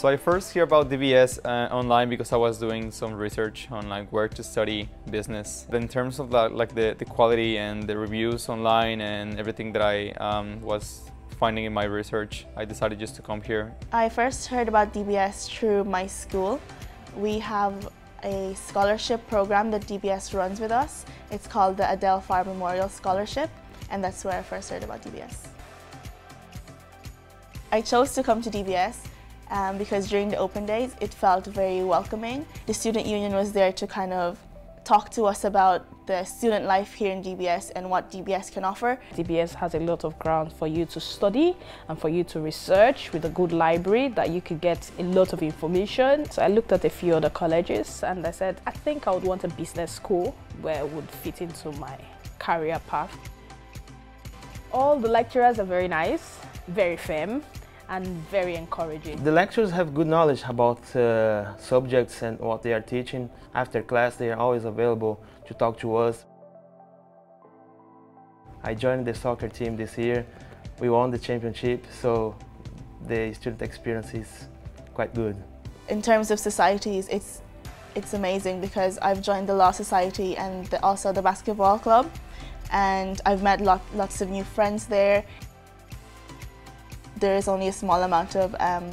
So I first hear about DBS uh, online because I was doing some research on like where to study business. But in terms of the, like the, the quality and the reviews online and everything that I um, was finding in my research, I decided just to come here. I first heard about DBS through my school. We have a scholarship program that DBS runs with us. It's called the Adele Farr Memorial Scholarship and that's where I first heard about DBS. I chose to come to DBS um, because during the open days it felt very welcoming. The student union was there to kind of talk to us about the student life here in DBS and what DBS can offer. DBS has a lot of ground for you to study and for you to research with a good library that you could get a lot of information. So I looked at a few other colleges and I said, I think I would want a business school where it would fit into my career path. All the lecturers are very nice, very firm and very encouraging. The lecturers have good knowledge about uh, subjects and what they are teaching. After class they are always available to talk to us. I joined the soccer team this year. We won the championship, so the student experience is quite good. In terms of societies, it's it's amazing because I've joined the Law Society and the, also the Basketball Club and I've met lot, lots of new friends there. There is only a small amount of um,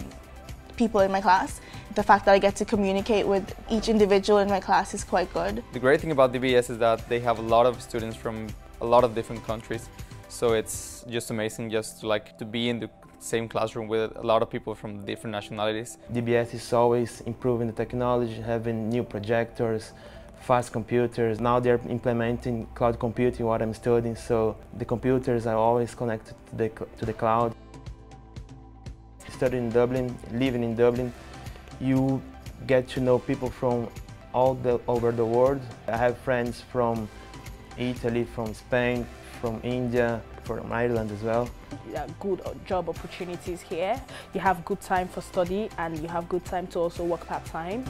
people in my class. The fact that I get to communicate with each individual in my class is quite good. The great thing about DBS is that they have a lot of students from a lot of different countries. So it's just amazing just to like to be in the same classroom with a lot of people from different nationalities. DBS is always improving the technology, having new projectors, fast computers. Now they're implementing cloud computing, what I'm studying, so the computers are always connected to the, to the cloud. Studying in Dublin, living in Dublin, you get to know people from all the, over the world. I have friends from Italy, from Spain, from India, from Ireland as well. Good job opportunities here. You have good time for study and you have good time to also work part-time.